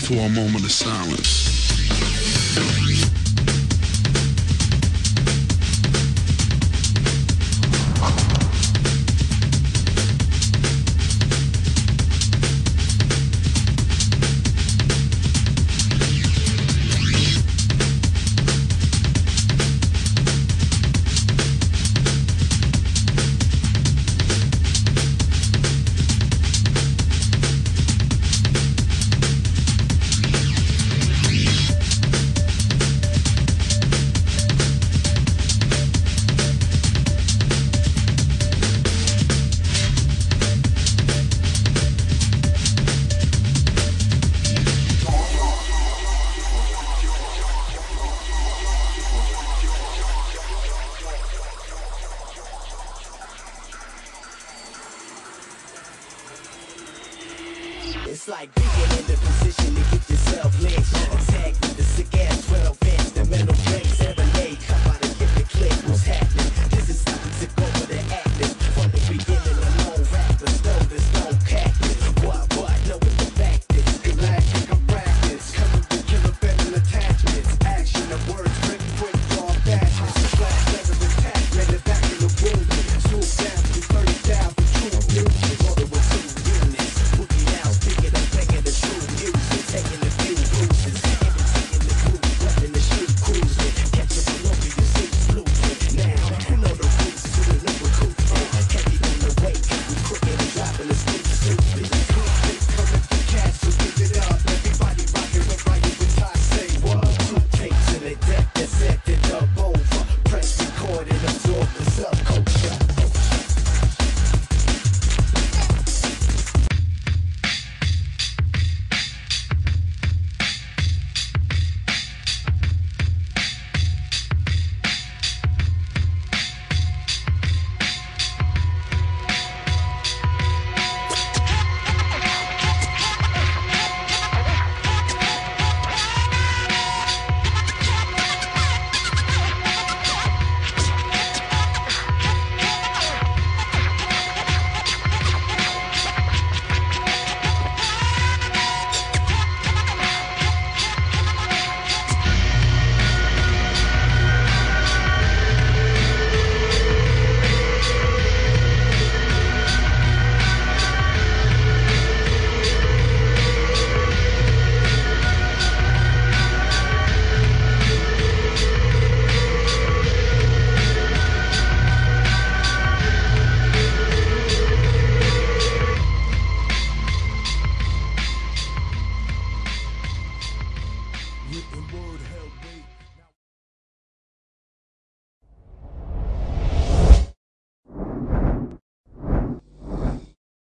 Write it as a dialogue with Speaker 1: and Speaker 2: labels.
Speaker 1: for a moment of silence.
Speaker 2: It's like being in the position to get yourself lynched.